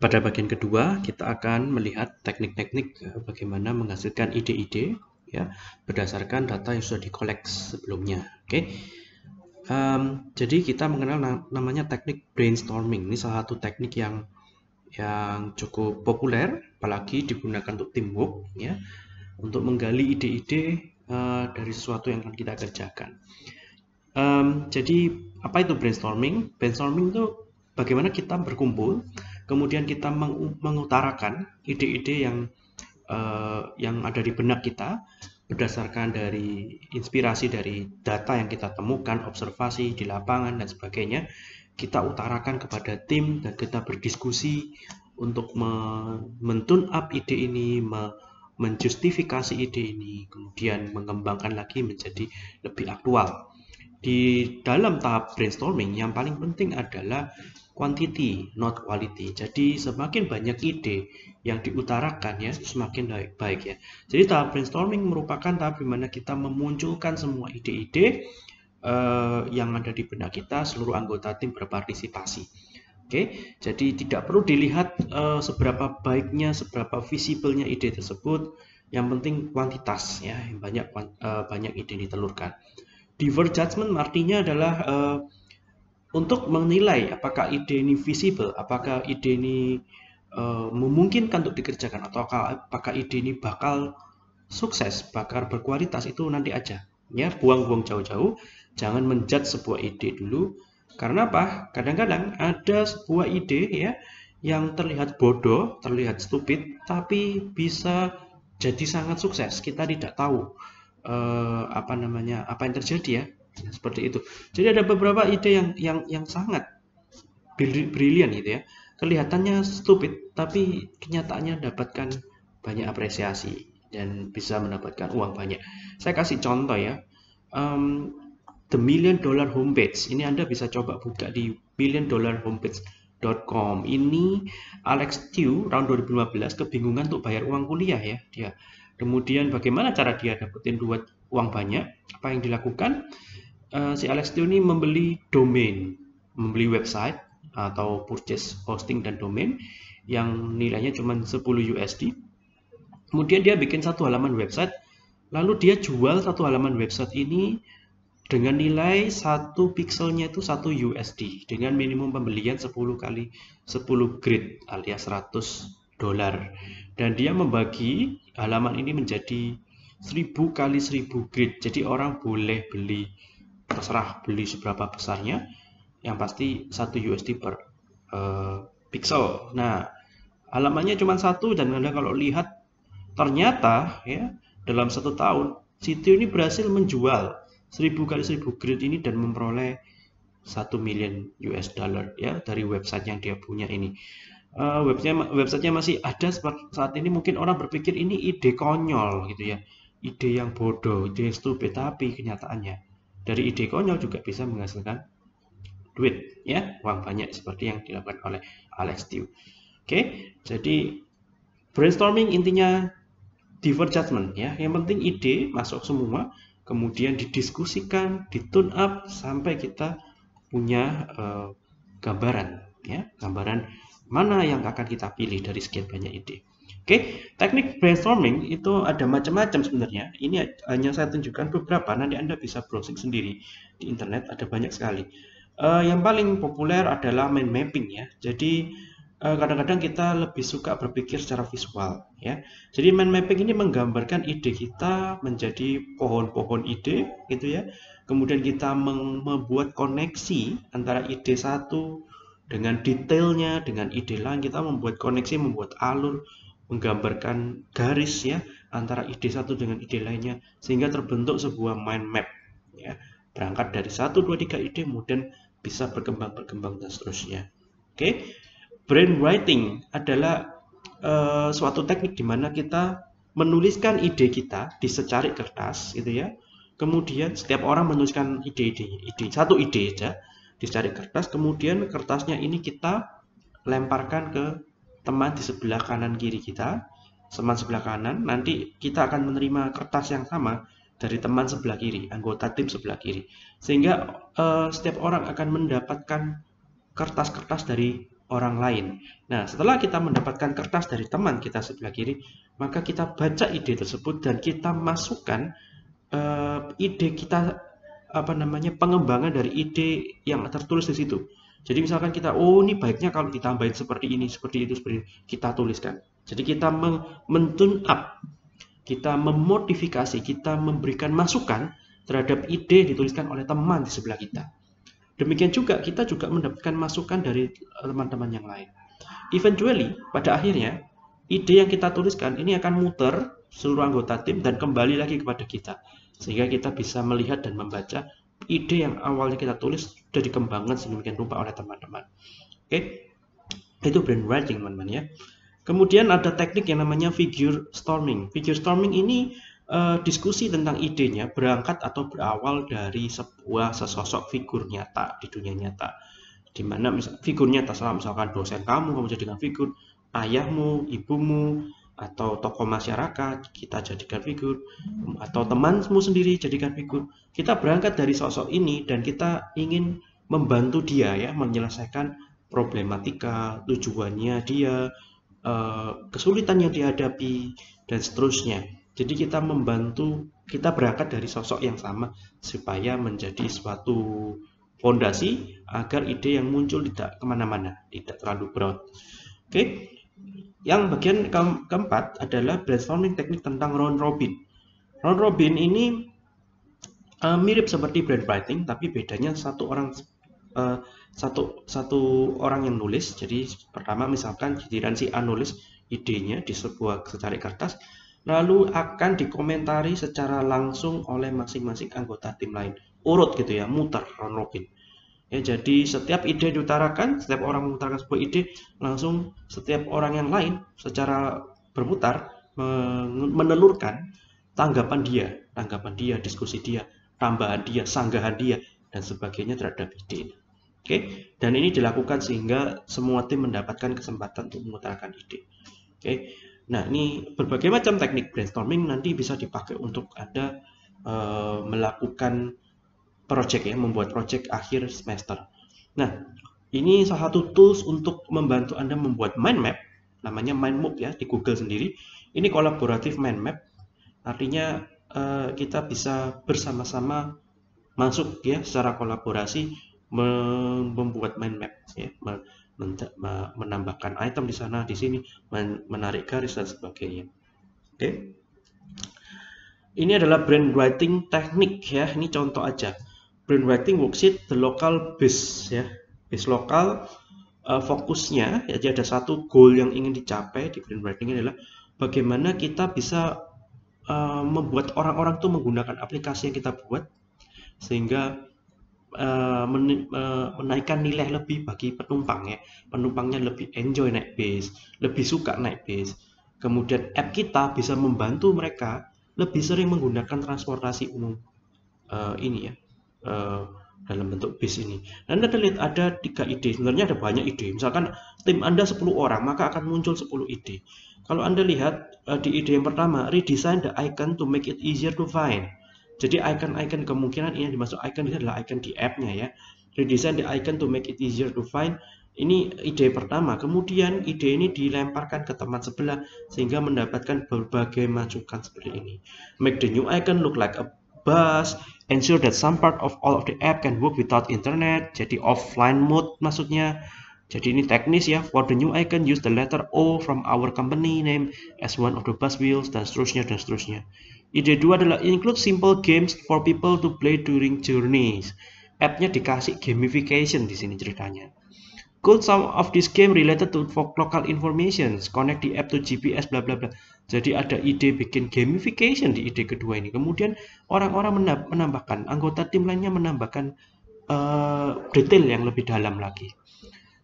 pada bagian kedua, kita akan melihat teknik-teknik bagaimana menghasilkan ide-ide ya berdasarkan data yang sudah dikolek sebelumnya. Oke. Okay? Um, jadi kita mengenal na namanya teknik brainstorming. Ini salah satu teknik yang yang cukup populer, apalagi digunakan untuk teamwork ya, untuk menggali ide-ide uh, dari sesuatu yang akan kita kerjakan. Um, jadi apa itu brainstorming? Brainstorming itu bagaimana kita berkumpul kemudian kita mengutarakan ide-ide yang uh, yang ada di benak kita berdasarkan dari inspirasi dari data yang kita temukan, observasi di lapangan dan sebagainya, kita utarakan kepada tim dan kita berdiskusi untuk mentun up ide ini, menjustifikasi ide ini, kemudian mengembangkan lagi menjadi lebih aktual. Di dalam tahap brainstorming yang paling penting adalah quantity, not quality. Jadi semakin banyak ide yang diutarakan ya, semakin baik, baik ya. Jadi tahap brainstorming merupakan tahap di mana kita memunculkan semua ide-ide uh, yang ada di benak kita, seluruh anggota tim berpartisipasi. Oke, jadi tidak perlu dilihat uh, seberapa baiknya, seberapa visiblenya ide tersebut. Yang penting kuantitas ya, banyak uh, banyak ide ditelurkan. Divert judgment artinya adalah uh, untuk menilai apakah ide ini visible, apakah ide ini uh, memungkinkan untuk dikerjakan atau apakah ide ini bakal sukses, bakal berkualitas itu nanti aja. Ya, buang-buang jauh-jauh, jangan menjudge sebuah ide dulu. Karena apa? Kadang-kadang ada sebuah ide ya yang terlihat bodoh, terlihat stupid, tapi bisa jadi sangat sukses. Kita tidak tahu uh, apa namanya, apa yang terjadi ya Nah, seperti itu. Jadi ada beberapa ide yang yang yang sangat brilian gitu ya. Kelihatannya stupid, tapi kenyataannya dapatkan banyak apresiasi dan bisa mendapatkan uang banyak. Saya kasih contoh ya. Um, The Million Dollar Homepage. Ini Anda bisa coba buka di milliondollarhomepage.com. Ini Alex Tew tahun 2015 kebingungan untuk bayar uang kuliah ya dia. Kemudian bagaimana cara dia dapetin duit uang banyak? Apa yang dilakukan? uh, si Alex Teo ini membeli domain, membeli website atau purchase hosting dan domain yang nilainya cuma 10 USD. Kemudian dia bikin satu halaman website, lalu dia jual satu halaman website ini dengan nilai satu pixelnya itu satu USD dengan minimum pembelian 10 kali 10 grid alias 100 dolar dan dia membagi halaman ini menjadi 1000 kali 1000 grid. Jadi orang boleh beli terserah beli seberapa besarnya. Yang pasti satu USD per uh, pixel. Nah halamannya cuma satu dan anda kalau lihat ternyata ya dalam satu tahun Sitio ini berhasil menjual 1000 kali 1000 grid ini dan memperoleh satu million US dollar ya dari website yang dia punya ini uh, websitenya websitenya masih ada saat ini. Mungkin orang berpikir ini ide konyol gitu ya. Ide yang bodoh ide yang stupid. Tapi kenyataannya dari ide konyol juga bisa menghasilkan duit ya. Uang banyak seperti yang dilakukan oleh Alex Tew. Oke, jadi brainstorming intinya divert judgment ya. Yang penting ide masuk semua, kemudian didiskusikan, ditune up sampai kita punya uh, gambaran ya, gambaran mana yang akan kita pilih dari sekian banyak ide. Oke, teknik brainstorming itu ada macam-macam sebenarnya. Ini hanya saya tunjukkan beberapa, nanti Anda bisa browsing sendiri di internet, ada banyak sekali. Uh, yang paling populer adalah mind mapping ya. Jadi eh, kadang-kadang kita lebih suka berpikir secara visual ya. Jadi mind mapping ini menggambarkan ide kita menjadi pohon-pohon ide gitu ya. Kemudian kita membuat koneksi antara ide satu dengan detailnya dengan ide lain kita membuat koneksi membuat alur menggambarkan garis ya antara ide satu dengan ide lainnya sehingga terbentuk sebuah mind map ya. Berangkat dari satu dua tiga ide kemudian bisa berkembang berkembang dan seterusnya. Oke? Brain writing adalah uh, suatu teknik di mana kita menuliskan ide kita di secari kertas gitu ya. Kemudian setiap orang menuliskan ide-ide ide satu ide aja di secari kertas kemudian kertasnya ini kita lemparkan ke teman di sebelah kanan kiri kita, teman sebelah kanan, nanti kita akan menerima kertas yang sama dari teman sebelah kiri, anggota tim sebelah kiri. Sehingga uh, setiap orang akan mendapatkan kertas-kertas dari orang lain. Nah, setelah kita mendapatkan kertas dari teman kita sebelah kiri, maka kita baca ide tersebut dan kita masukkan uh, ide kita apa namanya pengembangan dari ide yang tertulis di situ. Jadi misalkan kita, oh ini baiknya kalau ditambahin seperti ini, seperti itu, seperti ini, kita tuliskan. Jadi kita men-tune up, kita memodifikasi, kita memberikan masukan terhadap ide yang dituliskan oleh teman di sebelah kita. Demikian juga kita juga mendapatkan masukan dari eh, teman-teman yang lain. Eventually, pada akhirnya, ide yang kita tuliskan ini akan muter seluruh anggota tim dan kembali lagi kepada kita. Sehingga kita bisa melihat dan membaca ide yang awalnya kita tulis sudah dikembangkan sedemikian rupa oleh teman-teman. Oke, itu brainwriting teman-teman ya. Kemudian ada teknik yang namanya figure storming. Figure storming ini uh, diskusi tentang idenya berangkat atau berawal dari sebuah sesosok figur nyata di dunia nyata. Di mana misal, figur nyata misalkan dosen kamu kamu jadikan figur, ayahmu, ibumu, atau tokoh masyarakat kita jadikan figur atau temanmu sendiri jadikan figur. Kita berangkat dari sosok ini dan kita ingin membantu dia ya menyelesaikan problematika, tujuannya dia, eh, kesulitan yang dihadapi dan seterusnya. Jadi kita membantu, kita berangkat dari sosok yang sama supaya menjadi suatu fondasi agar ide yang muncul tidak ke mana-mana, tidak terlalu broad. Oke, yang bagian ke keempat adalah brainstorming teknik tentang round robin. Round robin ini uh, mirip seperti brainwriting, tapi bedanya satu orang uh, satu satu orang yang nulis. Jadi pertama misalkan giliran si A nulis idenya di sebuah secari kertas, lalu akan dikomentari secara langsung oleh masing-masing anggota tim lain. Urut gitu ya, muter round robin. Ya, jadi setiap ide diutarakan, setiap orang mengutarakan sebuah ide, langsung setiap orang yang lain secara berputar menelurkan tanggapan dia, tanggapan dia, diskusi dia, tambahan dia, sanggahan dia, dan sebagainya terhadap ide. Oke, dan ini dilakukan sehingga semua tim mendapatkan kesempatan untuk mengutarakan ide. Oke, Nah, ini berbagai macam teknik brainstorming nanti bisa dipakai untuk Anda uh, melakukan project ya, membuat project akhir semester. Nah, ini salah satu tools untuk membantu Anda membuat mind map, namanya mind map ya di Google sendiri. Ini kolaboratif mind map, artinya uh, kita bisa bersama-sama masuk ya secara kolaborasi membuat mind map ya menambahkan item di sana di sini menarik garis dan sebagainya oke ini adalah brand writing teknik ya ini contoh aja brand writing worksheet the local base ya base lokal uh, fokusnya ya, jadi ada satu goal yang ingin dicapai di brand writing adalah bagaimana kita bisa uh, membuat orang-orang tuh menggunakan aplikasi yang kita buat sehingga uh, menaikkan nilai lebih bagi penumpang ya. Penumpangnya lebih enjoy naik bis, lebih suka naik bis. Kemudian app kita bisa membantu mereka lebih sering menggunakan transportasi umum uh, ini ya. Uh, dalam bentuk bis ini. Anda lihat ada tiga ide. Sebenarnya ada banyak ide. Misalkan tim Anda 10 orang, maka akan muncul 10 ide. Kalau Anda lihat uh, di ide yang pertama, redesign the icon to make it easier to find. Jadi icon-icon kemungkinan ini dimaksud icon ini adalah icon di app-nya ya. Redesign the icon to make it easier to find. Ini ide pertama. Kemudian ide ini dilemparkan ke teman sebelah sehingga mendapatkan berbagai masukan seperti ini. Make the new icon look like a bus. Ensure that some part of all of the app can work without internet. Jadi offline mode maksudnya. Jadi ini teknis ya. For the new icon, use the letter O from our company name as one of the bus wheels dan seterusnya dan seterusnya. Ide dua adalah include simple games for people to play during journeys. App-nya dikasih gamification di sini ceritanya. Could some of this game related to local information, connect the app to GPS, bla bla bla. Jadi ada ide bikin gamification di ide kedua ini. Kemudian orang-orang menambahkan, anggota tim lainnya menambahkan uh, detail yang lebih dalam lagi.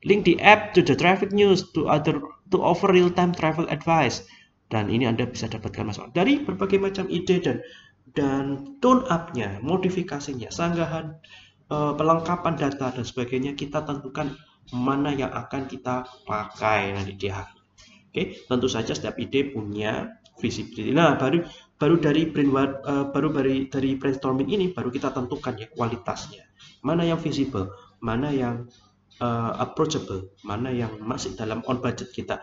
Link the app to the traffic news to other to offer real-time travel advice dan ini Anda bisa dapatkan masukan dari berbagai macam ide dan dan tone up-nya, modifikasinya, sanggahan, uh, pelengkapan data dan sebagainya kita tentukan mana yang akan kita pakai nanti di akhir. Oke, tentu saja setiap ide punya visibility. Nah, baru baru dari uh, baru dari dari brainstorming ini baru kita tentukan ya kualitasnya. Mana yang visible, mana yang uh, approachable, mana yang masih dalam on budget kita.